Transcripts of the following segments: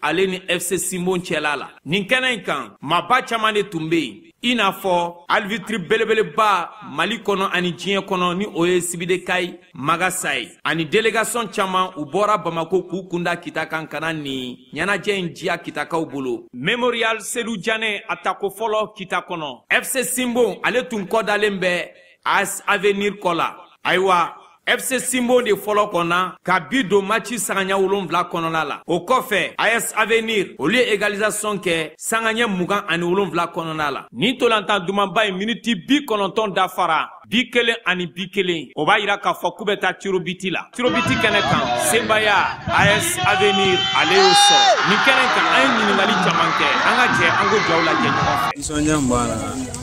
ale ni fc sinbon cɛla la nin kɛnɛ in kan maba caaman de tun be yen i n'a fɔ alvitiri belebeleba mali kɔnɔ ani diɲɛ kɔnɔ ni o ye sibidekai magasa ye ani delegasɔn caaman u bɔra bamako k'u kunda kita kan ka na nin ɲɛnajɛ in diya kitakaw bolo memorial selu janɛ a tako fɔlɔ kita kɔnɔ fc sinbon ale tun kɔdalen bɛ as avenir kɔ la ayiwa FC Simbo de fɔlɔ kɔnna ka bi don maci sanganya wolonfila kɔnɔna la o kɔfɛ AS Avenir olu ye égalisation kɛ sanganya mugan ani wolonfila kɔnɔna la nin tolantan dumanba ye miniti bi kɔnɔntɔn dafara bi kelen ani bi kelen o b'a yira k'a fɔ k'u bɛ taa tirobiti la tirobiti kɛnɛ kan sebaaya AS Avenir ale y'o sɔrɔ nin kɛnɛ kan an ye ɲininkali caman kɛ an ka jɛ an ko jaw lajɛ ɲɔgɔn fɛ. Nisɔndiya min b'a la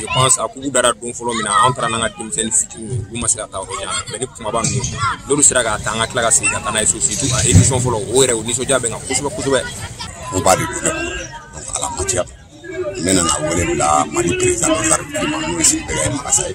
je pense a kuku dara don fɔlɔ min na an taara n'an ka denmisɛnnin fitiniw ye olu ma se ka taa yɔrɔ jan mɛ ni kumaba ninnu n'olu sera k'a ta an ka tila ka segin ka taa n'a ye so surtout a émission fɔlɔ o yɛrɛ o nisɔndiya bɛ n kan kosɛbɛ kosɛbɛ o ba de don ne bolo donc ala matiya ne nana wele bila mali président de la république ma n'o ye sigi bɛɛ ye marasa ye